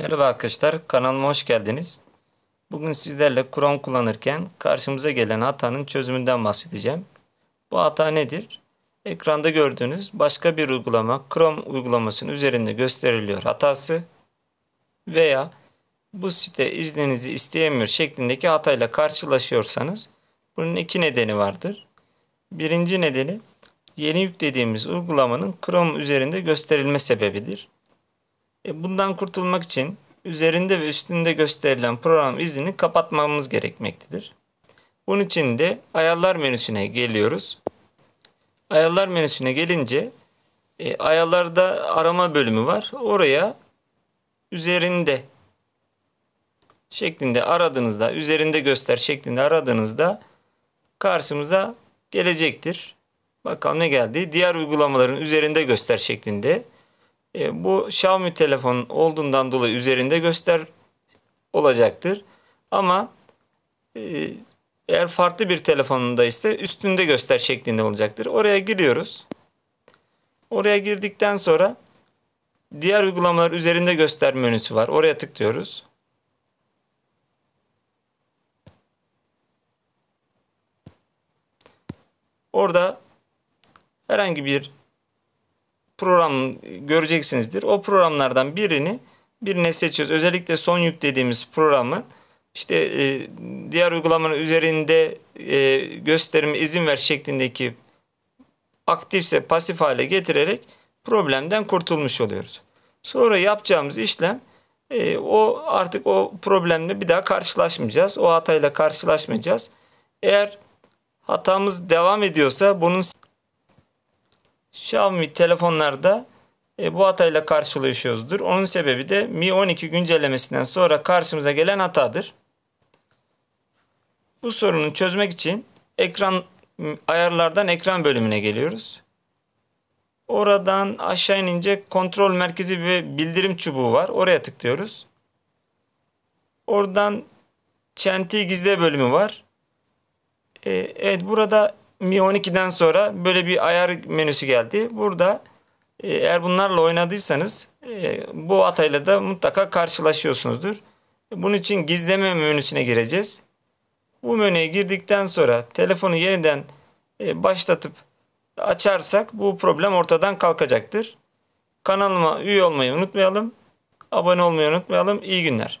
Merhaba arkadaşlar, kanalıma hoş geldiniz. Bugün sizlerle Chrome kullanırken karşımıza gelen hatanın çözümünden bahsedeceğim. Bu hata nedir? Ekranda gördüğünüz başka bir uygulama Chrome uygulamasının üzerinde gösteriliyor hatası veya bu site izninizi isteyemiyor şeklindeki hatayla karşılaşıyorsanız bunun iki nedeni vardır. Birinci nedeni yeni yüklediğimiz uygulamanın Chrome üzerinde gösterilme sebebidir. E, bundan kurtulmak için üzerinde ve üstünde gösterilen program iznini kapatmamız gerekmektedir. Bunun için de ayarlar menüsüne geliyoruz. Ayarlar menüsüne gelince e, ayarlarda arama bölümü var. Oraya üzerinde şeklinde aradığınızda, üzerinde göster şeklinde aradığınızda karşımıza gelecektir. Bakalım ne geldi? Diğer uygulamaların üzerinde göster şeklinde. E, bu Xiaomi telefon olduğundan dolayı üzerinde göster olacaktır. Ama e, eğer farklı bir telefonunda ise üstünde göster şeklinde olacaktır. Oraya giriyoruz. Oraya girdikten sonra diğer uygulamalar üzerinde göster menüsü var. Oraya tıklıyoruz. Orada herhangi bir program göreceksinizdir. O programlardan birini birine seçiyoruz. Özellikle son yüklediğimiz programı işte e, diğer uygulamanın üzerinde e, gösterime izin ver şeklindeki aktifse pasif hale getirerek problemden kurtulmuş oluyoruz. Sonra yapacağımız işlem e, o artık o problemle bir daha karşılaşmayacağız. O hatayla karşılaşmayacağız. Eğer hatamız devam ediyorsa bunun Xiaomi telefonlarda e, bu hatayla karşılaşıyoruzdur. Onun sebebi de Mi 12 güncellemesinden sonra karşımıza gelen hatadır. Bu sorunu çözmek için ekran ayarlardan ekran bölümüne geliyoruz. Oradan aşağı inince kontrol merkezi ve bildirim çubuğu var. Oraya tıklıyoruz. Oradan çentiği gizle bölümü var. Ee, evet burada Mi 12'den sonra böyle bir ayar menüsü geldi. Burada e, eğer bunlarla oynadıysanız e, bu hatayla da mutlaka karşılaşıyorsunuzdur. Bunun için gizleme menüsüne gireceğiz. Bu menüye girdikten sonra telefonu yeniden e, başlatıp açarsak bu problem ortadan kalkacaktır. Kanalıma üye olmayı unutmayalım. Abone olmayı unutmayalım. İyi günler.